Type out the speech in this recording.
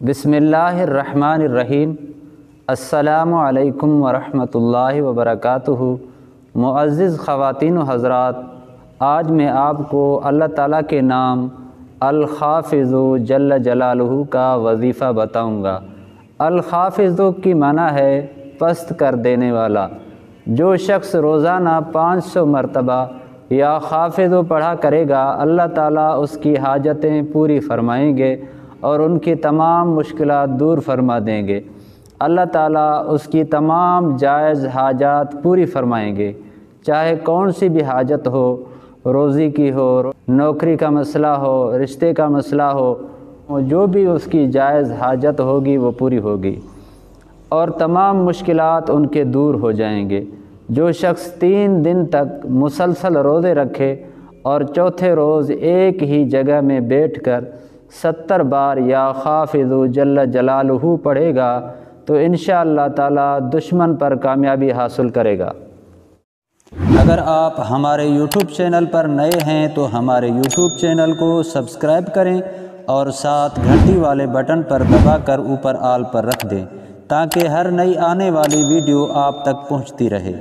बिसमीम अल्लाम वरहमतुल्लाहि वबरकातुहु। मुअज़्ज़िज़ ख़वातीन हज़रात, आज मैं आपको अल्लाह ताला के नाम अल-हाफ़िज़ु जल्ल जलालुहु का वजीफ़ा बताऊँगा। अल-हाफ़िज़ु की माना है पस्त कर देने वाला। जो शख्स रोज़ाना 500 मरतबा या हाफिज़ पढ़ा करेगा, अल्लाह ताला उसकी हाजतें पूरी फरमाएँगे। और उनकी तमाम मुश्किल दूर फरमा देंगे। अल्लाह ताला उसकी तमाम जायज़ हाजात पूरी फरमाएँगे। चाहे कौन सी भी हाजत हो, रोज़ी की हो, नौकरी का मसला हो, रिश्ते का मसला हो, जो भी उसकी जायज़ हाजत होगी, वो पूरी होगी। और तमाम मुश्किल उनके दूर हो जाएँगे। जो शख्स तीन दिन तक मुसलसल रोज़े रखे और चौथे रोज़ एक ही जगह में बैठकर सत्तर बार या खाफिज़ु जल्ल जलालहू पढ़ेगा तो इन ताला दुश्मन पर कामयाबी हासिल करेगा। अगर आप हमारे YouTube चैनल पर नए हैं तो हमारे YouTube चैनल को सब्सक्राइब करें और साथ घंटी वाले बटन पर दबाकर ऊपर आल पर रख दें, ताकि हर नई आने वाली वीडियो आप तक पहुँचती रहे।